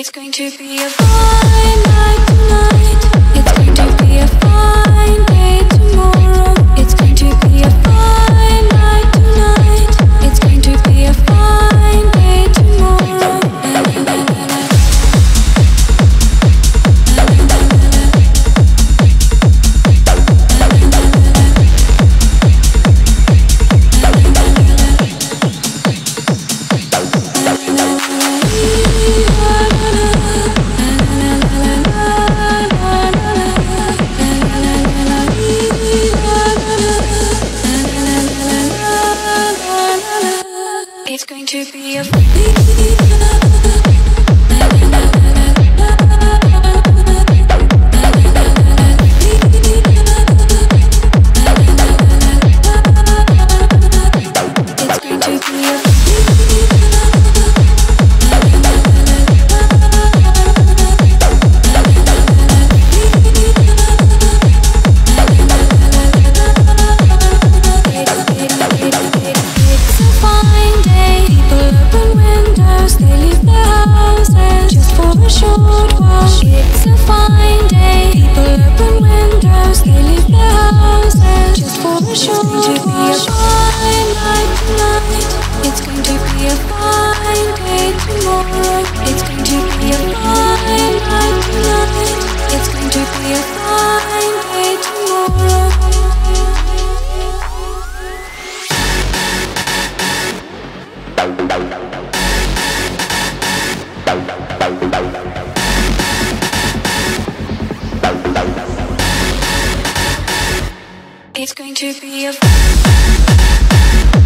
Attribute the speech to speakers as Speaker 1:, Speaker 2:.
Speaker 1: It's going to be a fine night tonight. going to be a It's going to be a